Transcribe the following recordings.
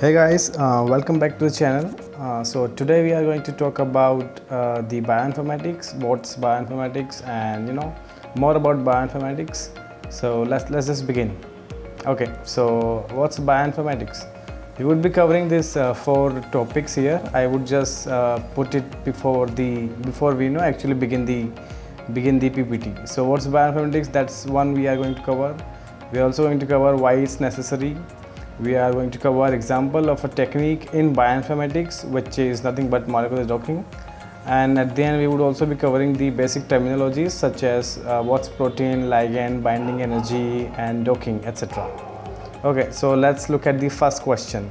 Hey guys, uh, welcome back to the channel. Uh, so today we are going to talk about uh, the bioinformatics, what's bioinformatics, and you know more about bioinformatics. So let's let's just begin. Okay, so what's bioinformatics? We would be covering these uh, four topics here. I would just uh, put it before the before we you know actually begin the begin the PPT. So what's bioinformatics? That's one we are going to cover. We are also going to cover why it's necessary we are going to cover example of a technique in bioinformatics which is nothing but molecular docking. And at the end we would also be covering the basic terminologies such as uh, what's protein ligand binding energy and docking etc okay so let's look at the first question.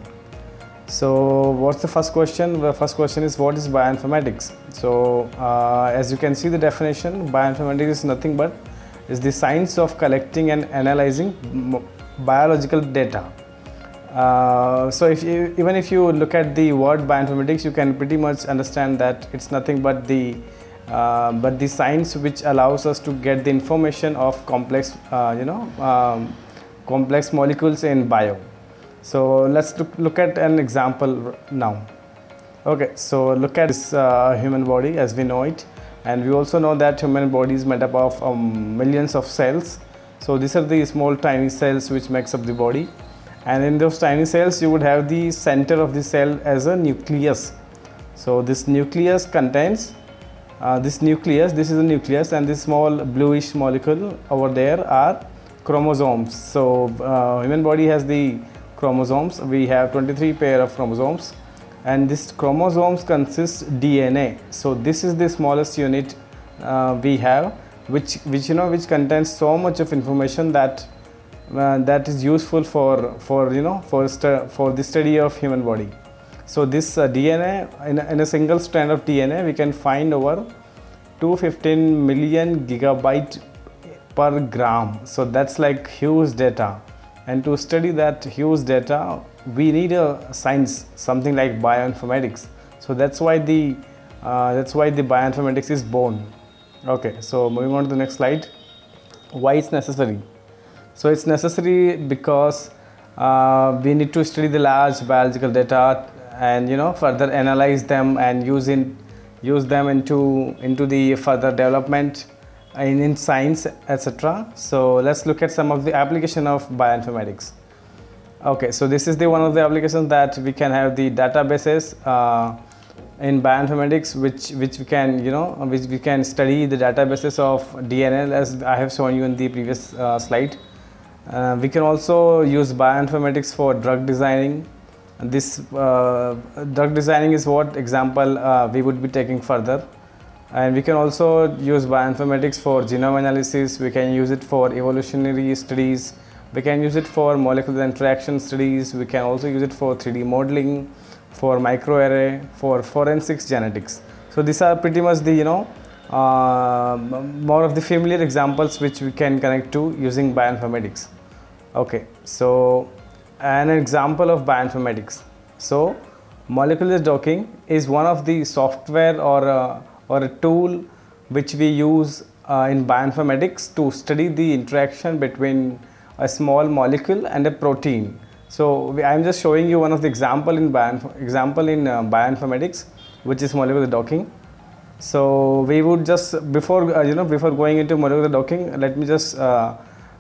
So what's the first question? The first question is what is bioinformatics? So uh, as you can see the definition bioinformatics is nothing but is the science of collecting and analyzing biological data uh, so if you, even if you look at the word bioinformatics, you can pretty much understand that it's nothing but the uh, but the science which allows us to get the information of complex uh, you know um, complex molecules in bio. So let's look, at an example now. Okay, so look at this uh, human body as we know it, and we also know that human body is made up of um, millions of cells. So these are the small tiny cells which makes up the body and in those tiny cells you would have the center of the cell as a nucleus. So this nucleus contains uh, this nucleus this is a nucleus and this small bluish molecule over there are chromosomes. So uh, human body has the chromosomes. We have 23 pair of chromosomes. And this chromosomes consists dna so this is the smallest unit uh, we have which which you know which contains so much of information that uh, that is useful for for you know for for the study of human body. So this uh, dna in a, in a single strand of dna we can find over 215 million gigabyte per gram. So that's like huge data. And to study that huge data we need a science something like bioinformatics. So that's why the uh, that's why the bioinformatics is born. Okay so moving on to the next slide. Why it's necessary so it's necessary because uh, we need to study the large biological data and you know further analyze them and use in use them into into the further development in, in science etc so let's look at some of the application of bioinformatics. Okay so this is the one of the applications that we can have the databases uh, in bioinformatics which which we can you know which we can study the databases of dna as i have shown you in the previous uh, slide uh, we can also use bioinformatics for drug designing. This uh, drug designing is what example uh, we would be taking further. And we can also use bioinformatics for genome analysis. We can use it for evolutionary studies. We can use it for molecular interaction studies. We can also use it for 3D modeling, for microarray, for forensics genetics. So these are pretty much the you know uh, more of the familiar examples which we can connect to using bioinformatics okay so an example of bioinformatics. So molecular docking is one of the software or a, or a tool which we use uh, in bioinformatics to study the interaction between a small molecule and a protein. So i'm just showing you one of the example in bio, example in uh, bioinformatics which is molecular docking. So we would just before uh, you know before going into molecular docking let me just uh, uh,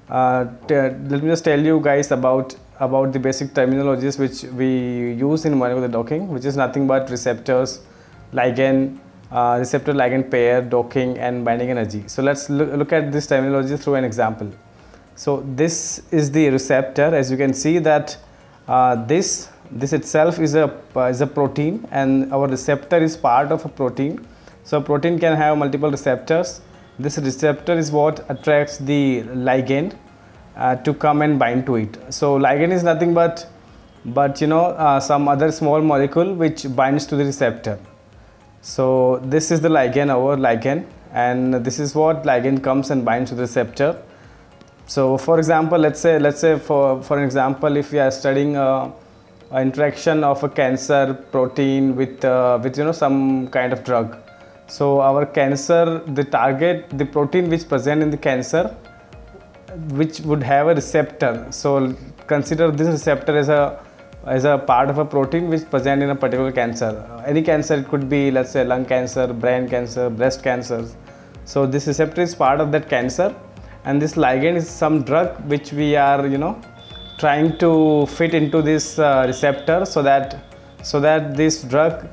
let me just tell you guys about about the basic terminologies which we use in molecular docking which is nothing but receptors ligand uh, receptor ligand pair docking and binding energy. So let's look, look at this terminology through an example. So this is the receptor. As you can see that uh, this this itself is a uh, is a protein and our receptor is part of a protein. So protein can have multiple receptors this receptor is what attracts the ligand uh, to come and bind to it. So ligand is nothing but but you know uh, some other small molecule which binds to the receptor. So this is the ligand our ligand and this is what ligand comes and binds to the receptor. So for example let's say let's say for for example if we are studying a interaction of a cancer protein with uh, with you know some kind of drug so our cancer, the target, the protein which present in the cancer, which would have a receptor. So consider this receptor as a is a part of a protein which present in a particular cancer. Any cancer, it could be let's say lung cancer, brain cancer, breast cancer. So this receptor is part of that cancer, and this ligand is some drug which we are you know trying to fit into this uh, receptor so that so that this drug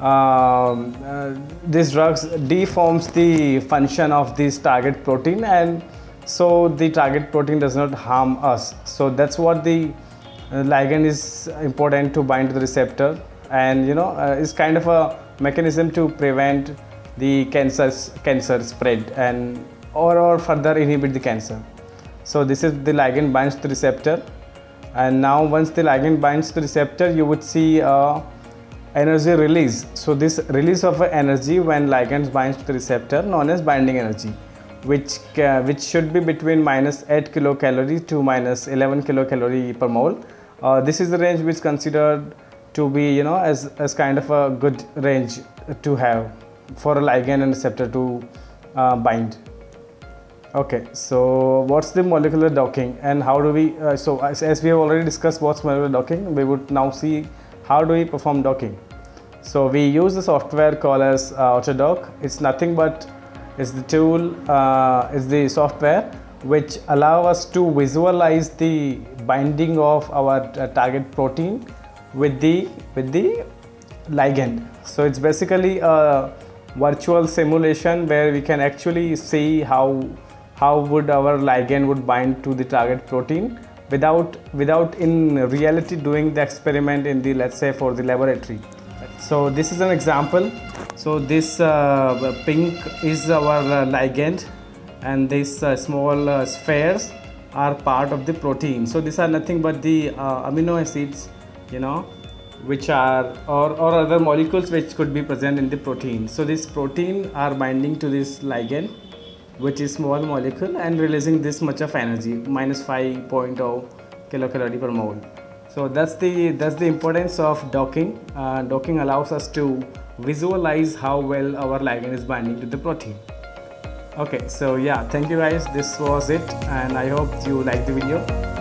uh, this drugs deforms the function of this target protein and so the target protein does not harm us. So that's what the uh, ligand is important to bind to the receptor. And you know uh, is kind of a mechanism to prevent the cancer cancer spread and or, or further inhibit the cancer. So this is the ligand binds to the receptor. And now once the ligand binds to the receptor you would see uh, energy release. So this release of energy when ligands binds to the receptor known as binding energy which uh, which should be between minus 8 kilocalorie to minus 11 kilocalorie per mole. Uh, this is the range which is considered to be you know as, as kind of a good range to have for a ligand and receptor to uh, bind. Okay so what's the molecular docking and how do we uh, so as, as, we have already discussed what's molecular docking we would now see how do we perform docking? So we use the software called as uh, autodock it's nothing but it's the tool uh, is the software which allow us to visualize the binding of our uh, target protein with the with the ligand. So it's basically a virtual simulation where we can actually see how how would our ligand would bind to the target protein without without in reality doing the experiment in the let's say for the laboratory. So this is an example. So this uh, pink is our uh, ligand and these uh, small uh, spheres are part of the protein. So these are nothing but the uh, amino acids you know which are or, or other molecules which could be present in the protein. So this protein are binding to this ligand which is small molecule and releasing this much of energy minus 5.0 kilocalorie per mole. So that's the that's the importance of docking. Uh, docking allows us to visualize how well our ligand is binding to the protein. Okay so yeah thank you guys. This was it and i hope you liked the video